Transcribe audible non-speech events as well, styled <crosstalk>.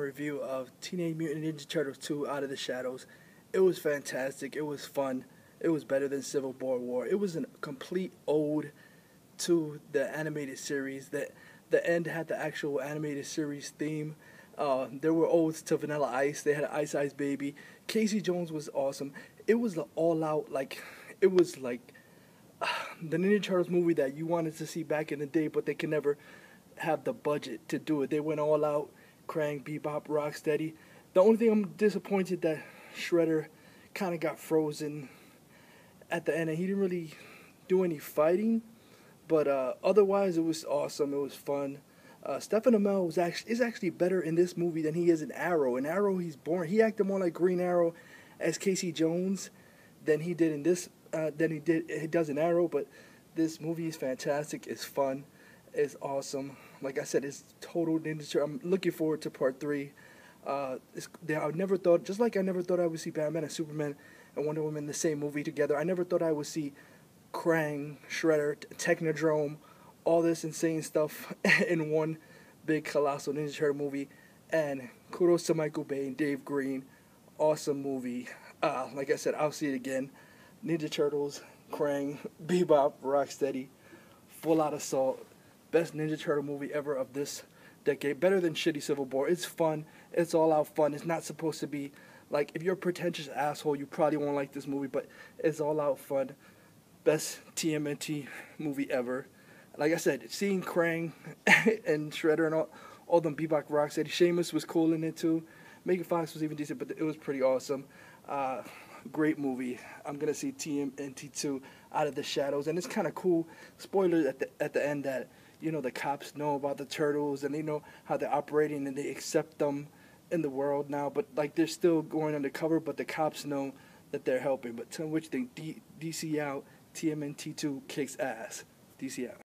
review of Teenage Mutant Ninja Turtles 2 Out of the Shadows. It was fantastic. It was fun. It was better than Civil War. It was a complete ode to the animated series. That the end had the actual animated series theme. Uh, there were odes to Vanilla Ice. They had an Ice Ice Baby. Casey Jones was awesome. It was the all out like it was like uh, <sighs> the Ninja Turtles movie that you wanted to see back in the day, but they could never have the budget to do it. They went all out. Krang, Bebop, Rocksteady. The only thing I'm disappointed that Shredder kind of got frozen at the end, and he didn't really do any fighting. But uh, otherwise, it was awesome. It was fun. Uh, Stephen Amell was actually is actually better in this movie than he is in Arrow. In Arrow, he's born. He acted more like Green Arrow as Casey Jones than he did in this. Uh, than he did he does in Arrow. But this movie is fantastic. It's fun. It's awesome. Like I said, it's total Ninja I'm looking forward to part three. Uh, I never thought, just like I never thought I would see Batman and Superman and Wonder Woman in the same movie together. I never thought I would see Krang, Shredder, Technodrome, all this insane stuff <laughs> in one big colossal Ninja Turtle movie. And kudos to Michael Bay and Dave Green. Awesome movie. Uh, like I said, I'll see it again. Ninja Turtles, Krang, <laughs> Bebop, Rocksteady, Full Out Assault best Ninja Turtle movie ever of this decade. Better than shitty Civil War. It's fun. It's all out fun. It's not supposed to be like if you're a pretentious asshole, you probably won't like this movie, but it's all out fun. Best TMNT movie ever. Like I said, seeing Krang <laughs> and Shredder and all, all them Bebop Rocksteady. Sheamus was cool in it too. Megan Fox was even decent, but it was pretty awesome. Uh, great movie. I'm gonna see TMNT 2 out of the shadows, and it's kind of cool. Spoiler at the at the end that you know the cops know about the turtles and they know how they're operating and they accept them in the world now but like they're still going undercover but the cops know that they're helping. But to which they D- dc out tmnt2 kicks ass. Dc out